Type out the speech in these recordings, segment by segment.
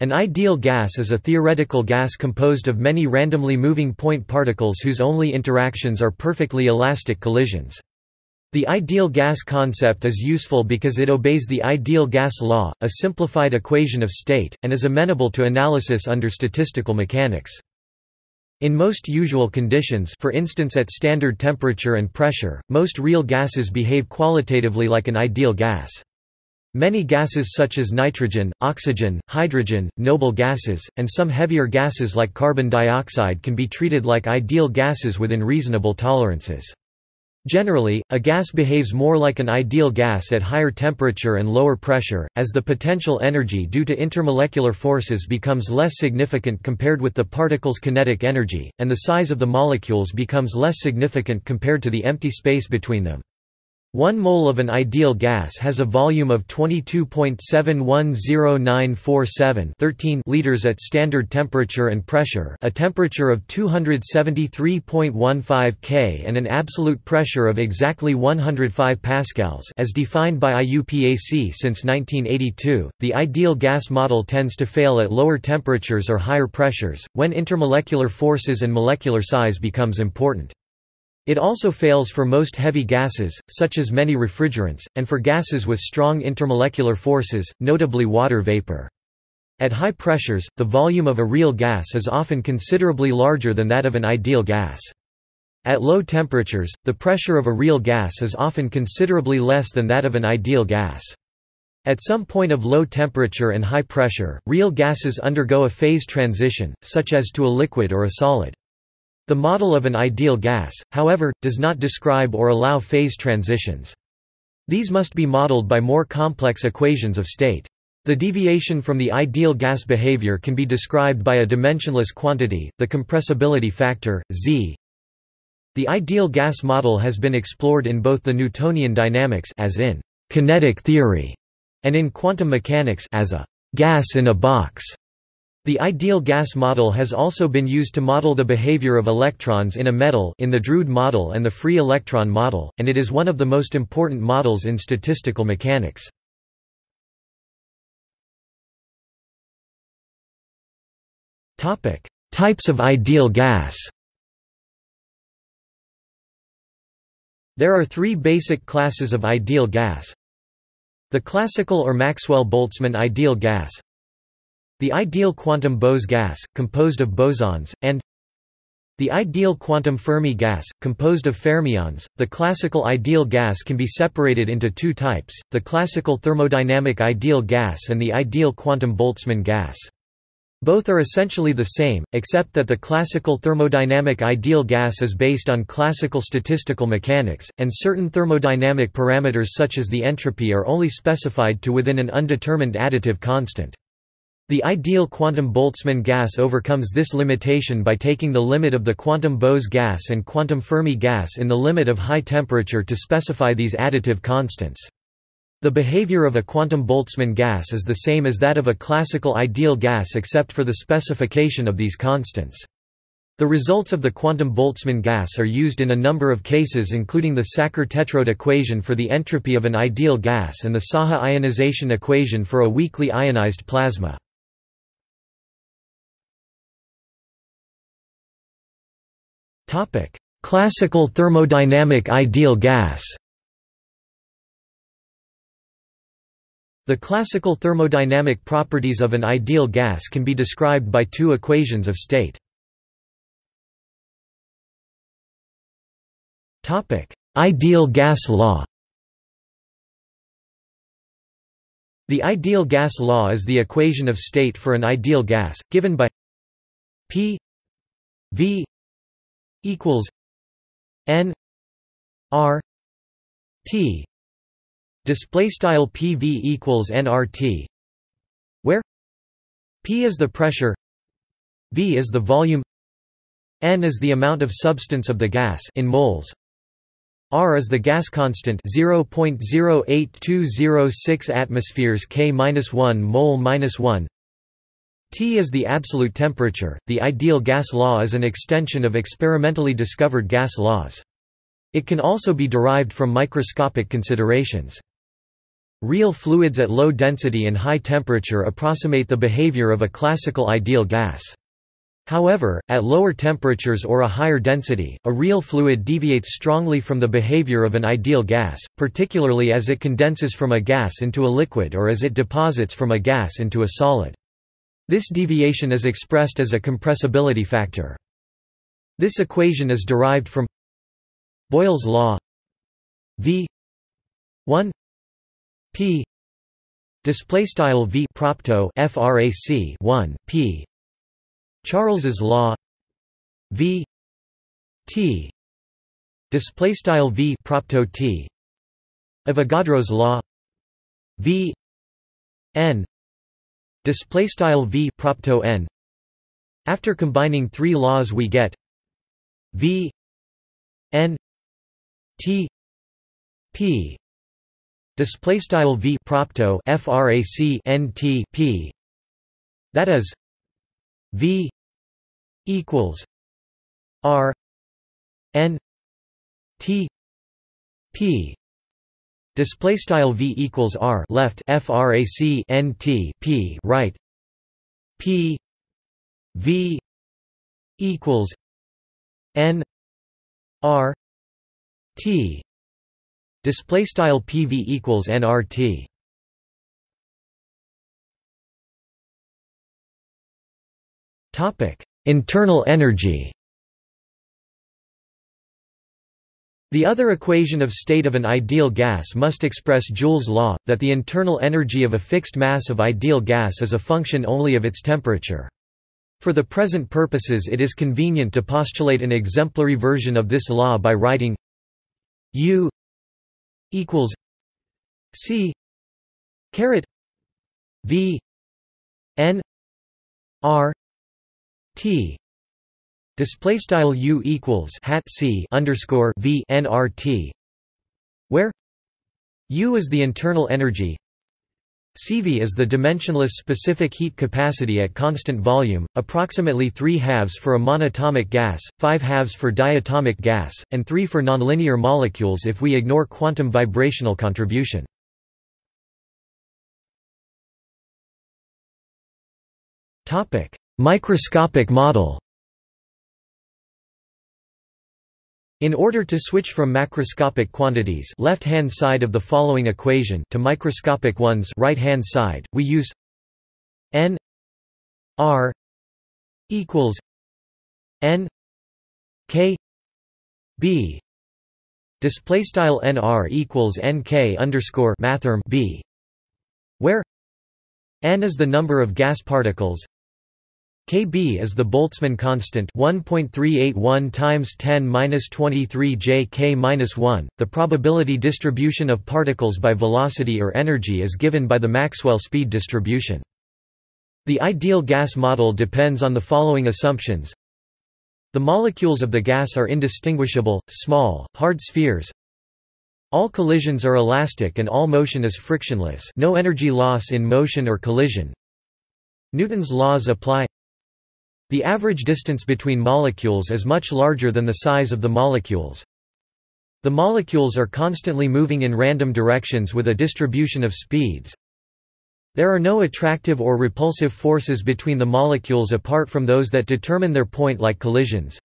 An ideal gas is a theoretical gas composed of many randomly moving point particles whose only interactions are perfectly elastic collisions. The ideal gas concept is useful because it obeys the ideal gas law, a simplified equation of state, and is amenable to analysis under statistical mechanics. In most usual conditions for instance at standard temperature and pressure, most real gases behave qualitatively like an ideal gas. Many gases such as nitrogen, oxygen, hydrogen, noble gases, and some heavier gases like carbon dioxide can be treated like ideal gases within reasonable tolerances. Generally, a gas behaves more like an ideal gas at higher temperature and lower pressure, as the potential energy due to intermolecular forces becomes less significant compared with the particle's kinetic energy, and the size of the molecules becomes less significant compared to the empty space between them. 1 mole of an ideal gas has a volume of 22.710947 13 liters at standard temperature and pressure a temperature of 273.15 K and an absolute pressure of exactly 105 pascals as defined by IUPAC since 1982. The ideal gas model tends to fail at lower temperatures or higher pressures, when intermolecular forces and molecular size becomes important. It also fails for most heavy gases, such as many refrigerants, and for gases with strong intermolecular forces, notably water vapor. At high pressures, the volume of a real gas is often considerably larger than that of an ideal gas. At low temperatures, the pressure of a real gas is often considerably less than that of an ideal gas. At some point of low temperature and high pressure, real gases undergo a phase transition, such as to a liquid or a solid. The model of an ideal gas, however, does not describe or allow phase transitions. These must be modeled by more complex equations of state. The deviation from the ideal gas behavior can be described by a dimensionless quantity, the compressibility factor, z. The ideal gas model has been explored in both the Newtonian dynamics as in kinetic theory and in quantum mechanics as a gas in a box. The ideal gas model has also been used to model the behavior of electrons in a metal in the Drude model and the free electron model, and it is one of the most important models in statistical mechanics. Types of ideal gas There are three basic classes of ideal gas. The classical or Maxwell-Boltzmann ideal gas, the ideal quantum Bose gas, composed of bosons, and the ideal quantum Fermi gas, composed of fermions. The classical ideal gas can be separated into two types, the classical thermodynamic ideal gas and the ideal quantum Boltzmann gas. Both are essentially the same, except that the classical thermodynamic ideal gas is based on classical statistical mechanics, and certain thermodynamic parameters such as the entropy are only specified to within an undetermined additive constant. The ideal quantum Boltzmann gas overcomes this limitation by taking the limit of the quantum Bose gas and quantum Fermi gas in the limit of high temperature to specify these additive constants. The behavior of a quantum Boltzmann gas is the same as that of a classical ideal gas except for the specification of these constants. The results of the quantum Boltzmann gas are used in a number of cases including the Sackur-Tetrode equation for the entropy of an ideal gas and the Saha ionization equation for a weakly ionized plasma. Classical thermodynamic ideal gas. The classical thermodynamic properties of an ideal gas can be described by two equations of state. Topic: Ideal gas law. The ideal gas law is the equation of state for an ideal gas, given by P V equals N R T. Display style PV equals nRT where P is the pressure V is the volume N is the amount of substance of the gas in moles R is the gas constant 0.08206 atmospheres K-1 mole-1 T is the absolute temperature. The ideal gas law is an extension of experimentally discovered gas laws. It can also be derived from microscopic considerations. Real fluids at low density and high temperature approximate the behavior of a classical ideal gas. However, at lower temperatures or a higher density, a real fluid deviates strongly from the behavior of an ideal gas, particularly as it condenses from a gas into a liquid or as it deposits from a gas into a solid. This deviation is expressed as a compressibility factor. This equation is derived from Boyle's law V 1 P display style V propto frac 1 P Charles's law V T display style V propto T Avogadro's law V N display style V propto N. After combining three laws we get V N T P. Display style V propto frac N T P. That is V equals R N T P display style V equals R left frac N T P right. P V equals N R T. Display style PV equals NRT topic Internal energy The other equation of state of an ideal gas must express Joule's law, that the internal energy of a fixed mass of ideal gas is a function only of its temperature. For the present purposes it is convenient to postulate an exemplary version of this law by writing U equals C caret V N R T display style U equals hat C underscore V nRT where U is the internal energy CV is the dimensionless specific heat capacity at constant volume, approximately 3 halves for a monatomic gas, 5 halves for diatomic gas, and 3 for nonlinear molecules if we ignore quantum vibrational contribution. Microscopic model In order to switch from macroscopic quantities left-hand side of the following equation to microscopic ones right-hand side, we use n r equals n k b. Display style nr equals nk underscore mathrm b where n is the number of gas particles Kb is the Boltzmann constant 1.381 times 10^-23 jk-1. The probability distribution of particles by velocity or energy is given by the Maxwell speed distribution. The ideal gas model depends on the following assumptions. The molecules of the gas are indistinguishable, small, hard spheres. All collisions are elastic and all motion is frictionless no energy loss in motion or collision. Newton's laws apply the average distance between molecules is much larger than the size of the molecules. The molecules are constantly moving in random directions with a distribution of speeds. There are no attractive or repulsive forces between the molecules apart from those that determine their point like collisions.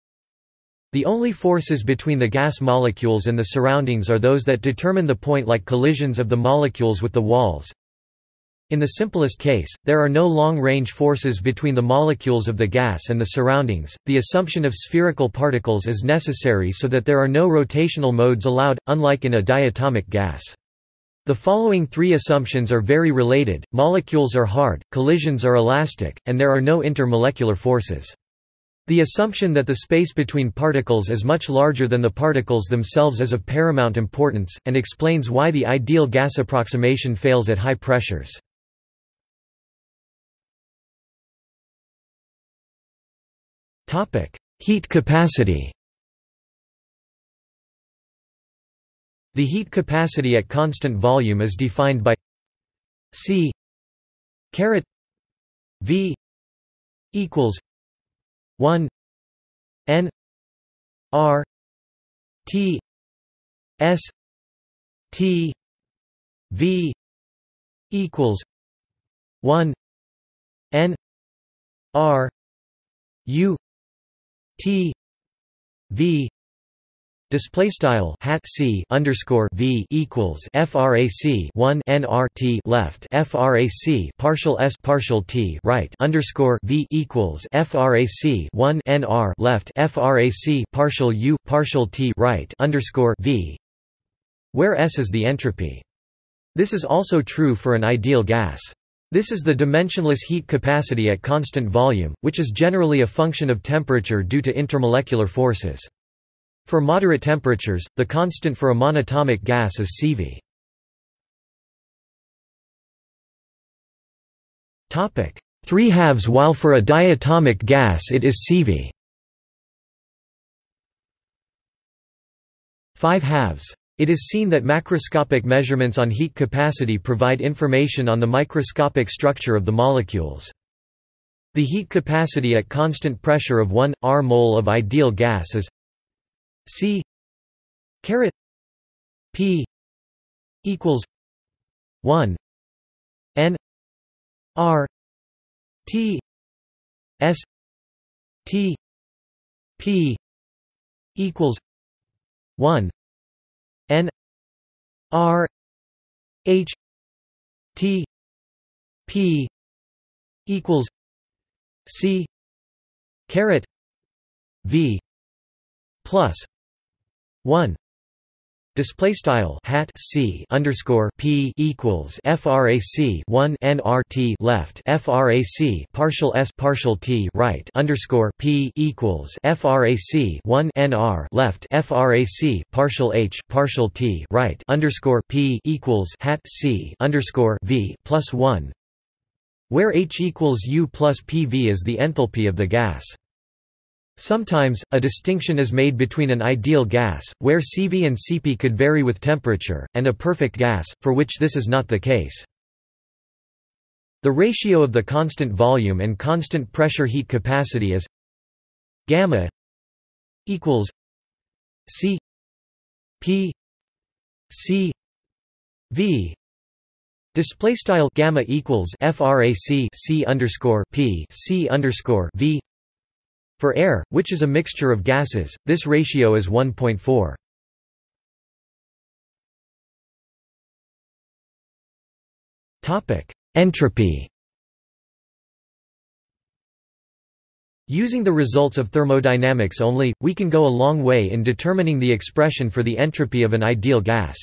The only forces between the gas molecules and the surroundings are those that determine the point like collisions of the molecules with the walls. In the simplest case, there are no long-range forces between the molecules of the gas and the surroundings. The assumption of spherical particles is necessary so that there are no rotational modes allowed, unlike in a diatomic gas. The following three assumptions are very related, molecules are hard, collisions are elastic, and there are no intermolecular forces. The assumption that the space between particles is much larger than the particles themselves is of paramount importance, and explains why the ideal gas approximation fails at high pressures. Heat capacity. The heat capacity at constant volume is defined by C caret V equals 1 N R T S T V equals 1 n r u t v Display style hat c underscore v equals frac 1 nrt left frac partial s partial t right underscore v equals frac 1 nr left frac partial u partial t right underscore v, where s is the entropy. This is also true for an ideal gas. This is the dimensionless heat capacity at constant volume, which is generally a function of temperature due to intermolecular forces. For moderate temperatures, the constant for a monatomic gas is CV. Topic: 3 halves while for a diatomic gas it is CV. 5 halves. It is seen that macroscopic measurements on heat capacity provide information on the microscopic structure of the molecules. The heat capacity at constant pressure of 1 r mole of ideal gas is C caret P equals one N R T S T P equals one N R H T P equals C caret V plus 1 Display style hat c underscore p equals frac 1 nrt left frac partial s partial t right underscore p equals frac 1 nr left frac partial h partial t right underscore p equals hat c underscore v plus 1, where h equals u plus pv is the enthalpy of the gas. Sometimes, a distinction is made between an ideal gas, where CV and Cp could vary with temperature, and a perfect gas, for which this is not the case. The ratio of the constant volume and constant pressure heat capacity is gamma equals C P C V display style gamma equals frac C underscore P C underscore V for air, which is a mixture of gases, this ratio is 1.4. Topic: Entropy Using the results of thermodynamics only, we can go a long way in determining the expression for the entropy of an ideal gas.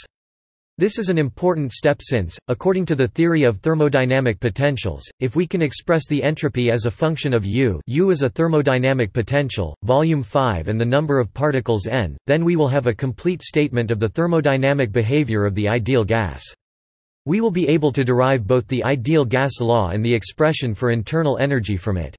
This is an important step since, according to the theory of thermodynamic potentials, if we can express the entropy as a function of U U is a thermodynamic potential, volume 5 and the number of particles n, then we will have a complete statement of the thermodynamic behavior of the ideal gas. We will be able to derive both the ideal gas law and the expression for internal energy from it.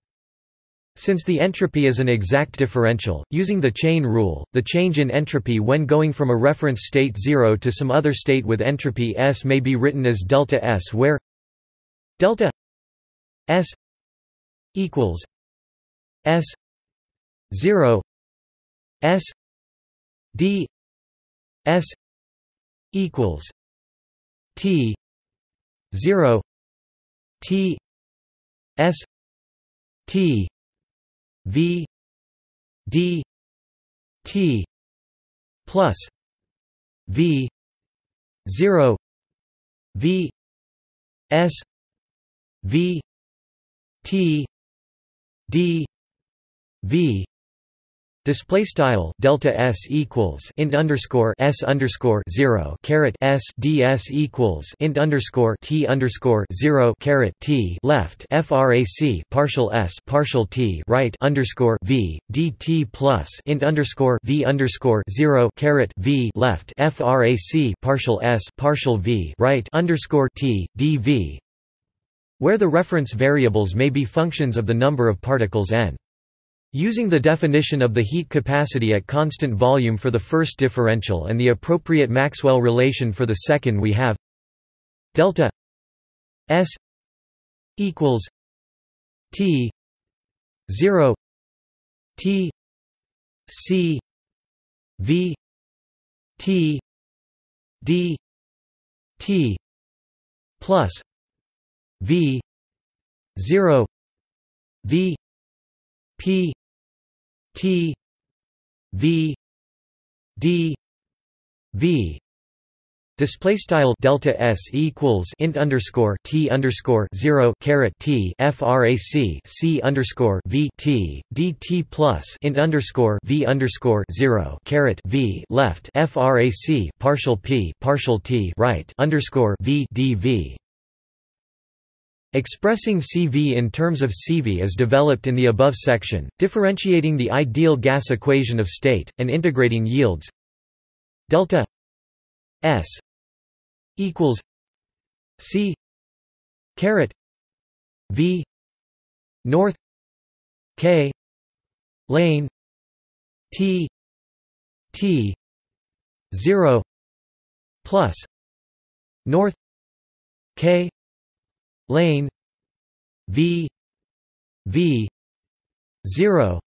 Since the entropy is an exact differential, using the chain rule, the change in entropy when going from a reference state 0 to some other state with entropy S may be written as delta S where delta S equals S 0 S D S equals T 0 T S T V D T plus V zero V S V T D V Display style delta s equals int underscore s underscore zero caret s ds equals int underscore t underscore zero caret t left frac partial s partial t right underscore v dt plus int underscore v underscore zero caret v left frac partial s partial v right underscore t dv, where the reference variables may be functions of the number of particles n. Using the definition of the heat capacity at constant volume for the first differential and the appropriate Maxwell relation for the second we have delta S equals T 0 T C V T D T plus v 0 v p t v d v Display style delta s equals int underscore t underscore zero caret t frac c underscore v t dt plus int underscore v underscore zero caret v left frac partial p partial t right underscore v. Expressing CV in terms of CV is developed in the above section, differentiating the ideal gas equation of state, and integrating yields. Delta s equals C caret V north K lane T T zero plus north K lane. V. V. zero.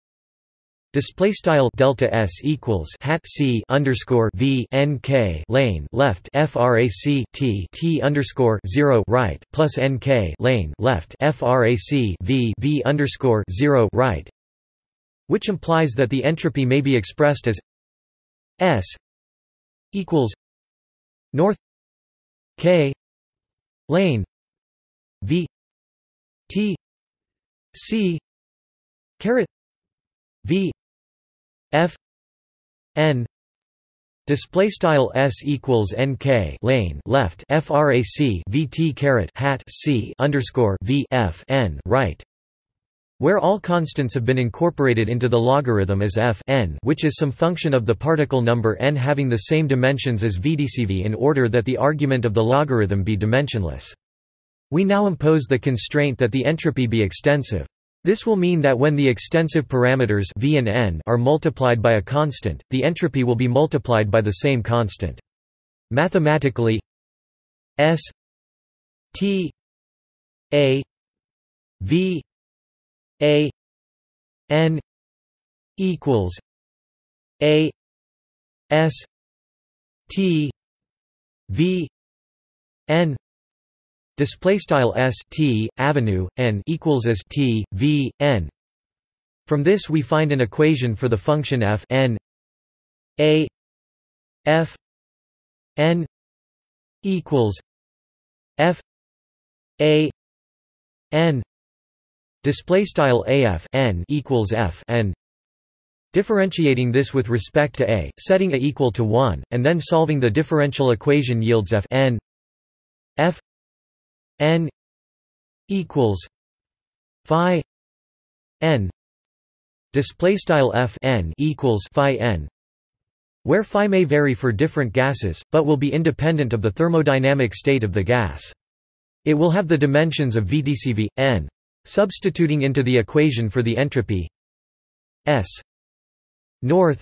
Display style delta s equals hat c underscore v n k lane left frac t t underscore zero right plus n k lane left frac v v underscore zero right, which implies that the entropy may be expressed as s equals north k lane v t c caret v F N display style s equals nk lane left frac vt caret hat c underscore v f n right where all constants have been incorporated into the logarithm as f n which is some function of the particle number n having the same dimensions as vdcv in order that the argument of the logarithm be dimensionless. We now impose the constraint that the entropy be extensive. This will mean that when the extensive parameters v and n are multiplied by a constant, the entropy will be multiplied by the same constant. Mathematically S T A V A N equals A S T V N display style s t avenue n equals as t v n. From this we find an equation for the function f n a f n equals f a n. Display style af n equals f n. Differentiating this with respect to a setting a equal to 1 and then solving the differential equation yields f n. F n equals phi n display style f n equals phi n where phi may vary for different gases but will be independent of the thermodynamic state of the gas. It will have the dimensions of vdcv n substituting into the equation for the entropy s north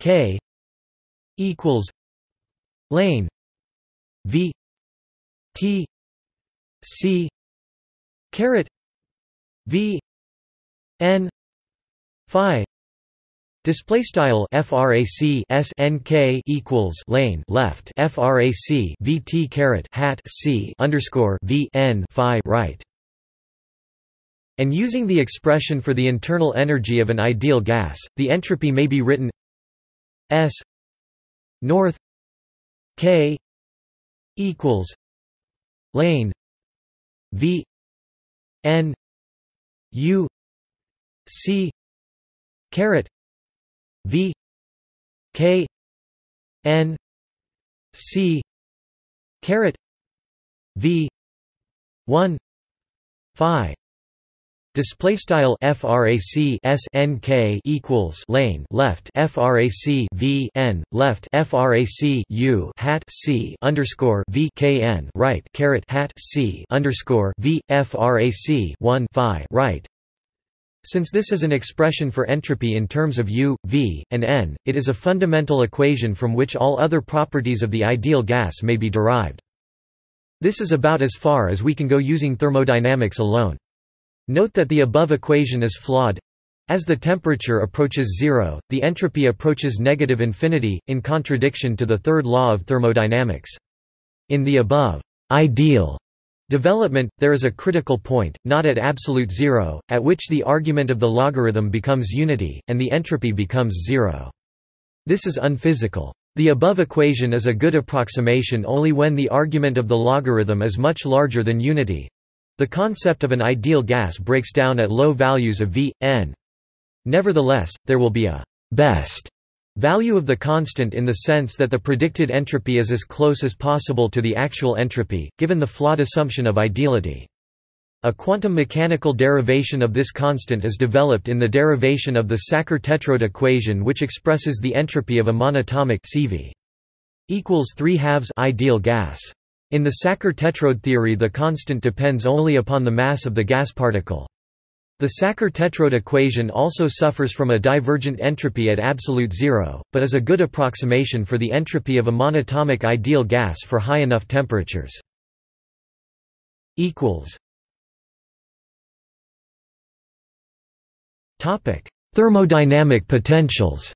k equals lane v t C caret V N Phi Display style frac s n k equals lane left frac vt caret hat c underscore v n phi right. And using the expression for the internal energy of an ideal gas, the entropy may be written s north k equals lane V N U C caret V K N C caret V one Phi Display style frac s n k equals lane left frac v n left frac u hat c underscore v k n right caret hat c underscore v frac one phi right. Since this is an expression for entropy in terms of U, V, and N, it is a fundamental equation from which all other properties of the ideal gas may be derived. This is about as far as we can go using thermodynamics alone. Note that the above equation is flawed. As the temperature approaches zero, the entropy approaches negative infinity, in contradiction to the third law of thermodynamics. In the above ideal Development – There is a critical point, not at absolute zero, at which the argument of the logarithm becomes unity, and the entropy becomes zero. This is unphysical. The above equation is a good approximation only when the argument of the logarithm is much larger than unity. The concept of an ideal gas breaks down at low values of V, n. Nevertheless, there will be a best value of the constant in the sense that the predicted entropy is as close as possible to the actual entropy, given the flawed assumption of ideality. A quantum mechanical derivation of this constant is developed in the derivation of the Sackur-Tetrode equation which expresses the entropy of a monatomic CV equals 3 halves ideal gas. In the Sackur-Tetrode theory the constant depends only upon the mass of the gas particle. The Sackur-Tetrode equation also suffers from a divergent entropy at absolute zero, but is a good approximation for the entropy of a monatomic ideal gas for high enough temperatures. Thermodynamic potentials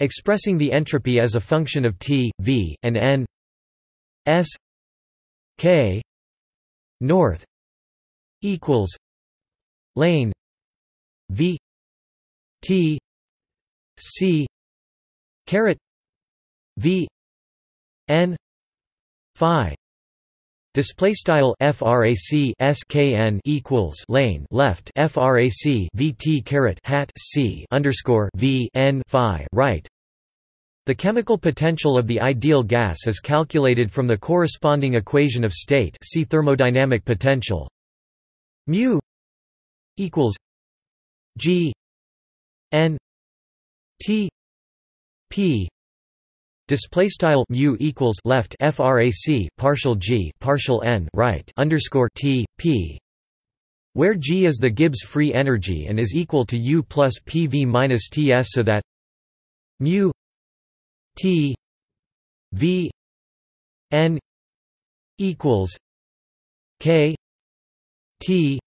Expressing the entropy as a function of T, V, and N S K north equals lane V T C caret V N Phi Display style frac skn equals lane left frac vt caret hat c underscore v n phi right. The chemical potential of the ideal gas is calculated from the corresponding equation of state see thermodynamic potential. Mu equals g n t p display style mu equals left frac partial g partial n right underscore t p where g is the Gibbs free energy and is equal to u plus pv minus ts so that mu T V N equals K T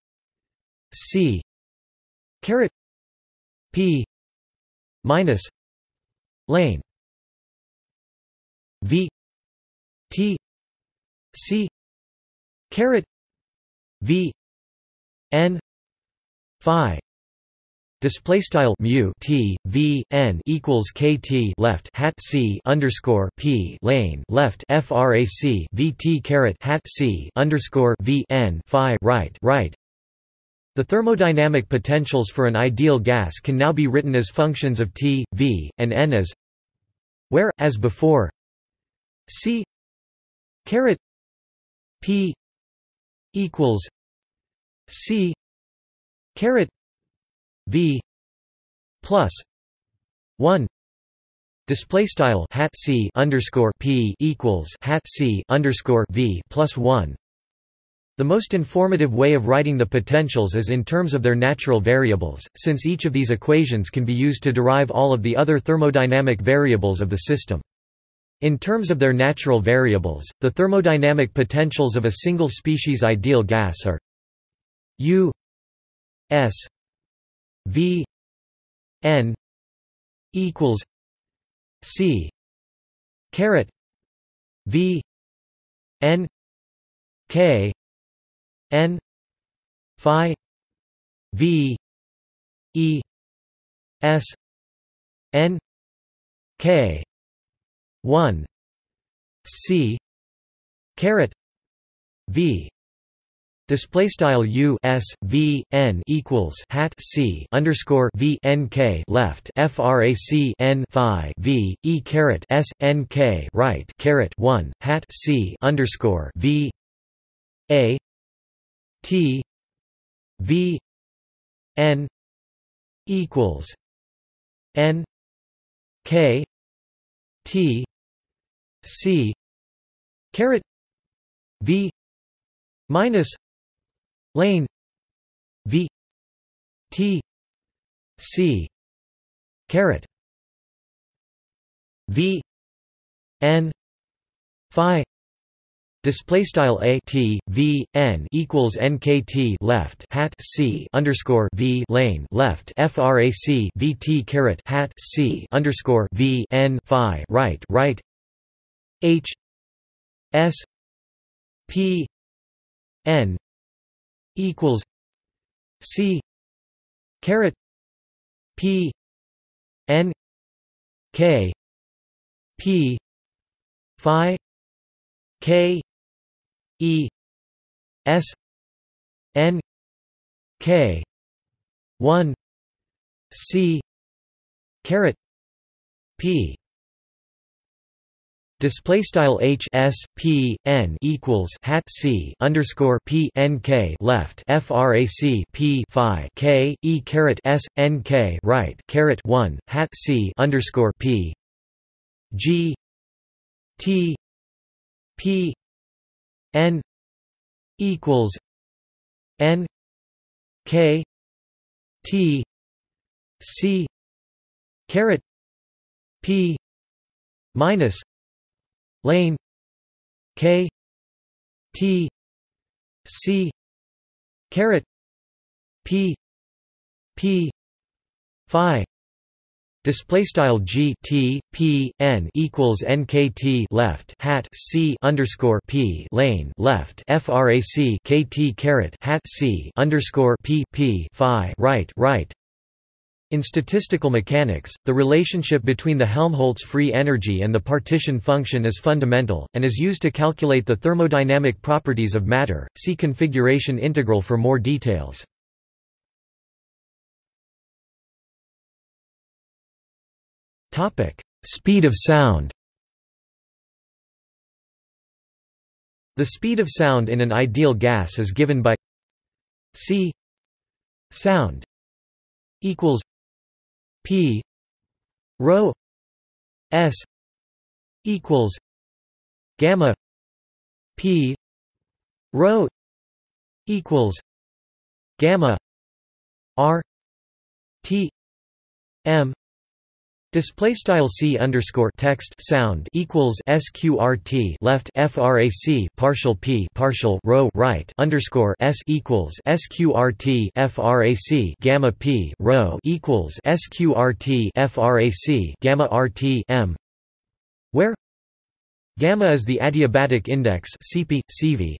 C caret P minus lane V T C caret V N Phi Display style mu t v n equals kt left hat c underscore p lane left frac vt caret hat c underscore v n phi right right. The thermodynamic potentials for an ideal gas can now be written as functions of t, v, and n as where, as before, c caret p equals c caret v plus 1 display style hat c underscore p equals hat c underscore v plus 1 the most informative way of writing the potentials is in terms of their natural variables, since each of these equations can be used to derive all of the other thermodynamic variables of the system. In terms of their natural variables, the thermodynamic potentials of a single species ideal gas are U S V N equals C caret V N K N Phi V E S N K one C caret V Display style U S V N equals hat C underscore V N K left FRAC N Phi V E caret S N K right caret one hat C underscore V A T V N equals N K T C caret V minus lane v t c caret v n phi Display style a t v n equals nkt left hat c underscore v lane left frac v t caret hat c underscore v n phi right right H S P N equals C caret P N K P Phi K E S N K one C caret P Display style H S P N equals hat C underscore P N K left FRAC P Phi K E caret S N K right caret one hat C underscore P G T P N equals N K T C caret P minus lane K T C caret P P Phi Display style G T P N equals NKT left hat C underscore P lane left FRAC KT caret hat C underscore P P Phi right right in statistical mechanics, the relationship between the Helmholtz free energy and the partition function is fundamental, and is used to calculate the thermodynamic properties of matter. See configuration integral for more details. Speed of sound The speed of sound in an ideal gas is given by c sound equals P. Rho S equals gamma P. Rho equals gamma R T M Display style c underscore text sound equals sqrt left frac partial p partial rho right underscore s equals sqrt frac gamma p rho equals sqrt frac gamma rt m where gamma is the adiabatic index Cp Cv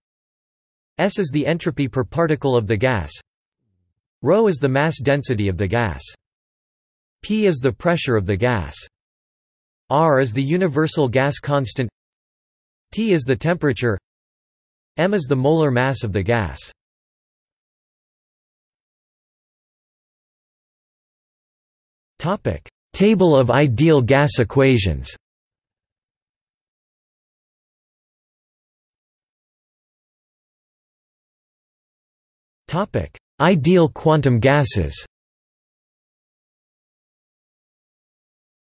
s is the entropy per particle of the gas rho is the mass density of the gas P is the pressure of the gas. R is the universal gas constant T is the temperature M is the molar mass of the gas. Topic: Table of ideal gas equations. Topic: Ideal quantum gases.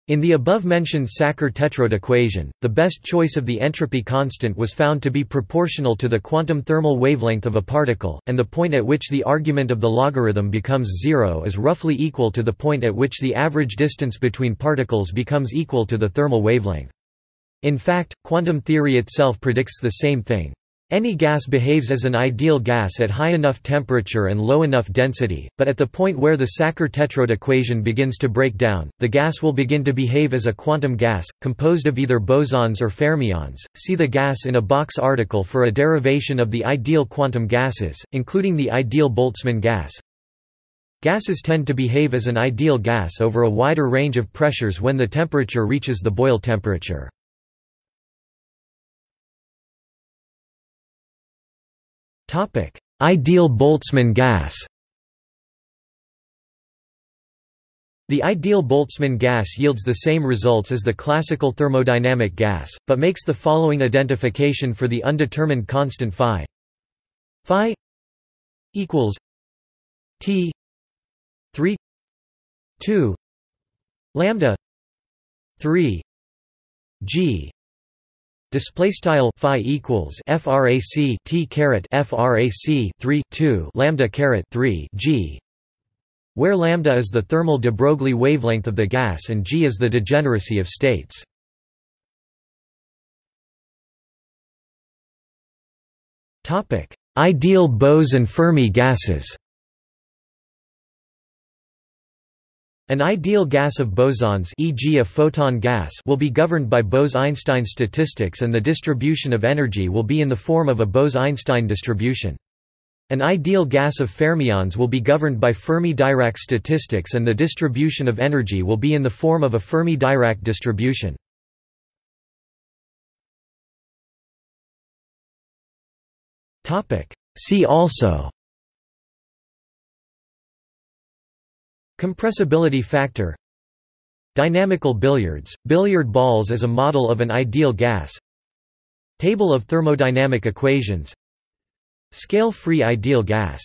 In the above-mentioned Sackur-Tetrode equation, the best choice of the entropy constant was found to be proportional to the quantum thermal wavelength of a particle, and the point at which the argument of the logarithm becomes zero is roughly equal to the point at which the average distance between particles becomes equal to the thermal wavelength. In fact, quantum theory itself predicts the same thing. Any gas behaves as an ideal gas at high enough temperature and low enough density, but at the point where the Sackur-Tetrode equation begins to break down, the gas will begin to behave as a quantum gas, composed of either bosons or fermions. See the gas in a box article for a derivation of the ideal quantum gases, including the ideal Boltzmann gas. Gases tend to behave as an ideal gas over a wider range of pressures when the temperature reaches the Boyle temperature. Topic: Ideal Boltzmann gas. The ideal Boltzmann gas yields the same results as the classical thermodynamic gas, but makes the following identification for the undetermined constant phi. Phi equals T 3 2 lambda 3 G display style phi equals frac t caret frac 3 2 lambda caret 3 g where lambda is the thermal de Broglie wavelength of the gas and g is the degeneracy of states. Topic ideal Bose and Fermi gases An ideal gas of bosons e.g. a photon gas will be governed by Bose–Einstein statistics and the distribution of energy will be in the form of a Bose–Einstein distribution. An ideal gas of fermions will be governed by Fermi-Dirac statistics and the distribution of energy will be in the form of a Fermi-Dirac distribution. See also Compressibility factor. Dynamical billiards, billiard balls as a model of an ideal gas. Table of thermodynamic equations. Scale-free ideal gas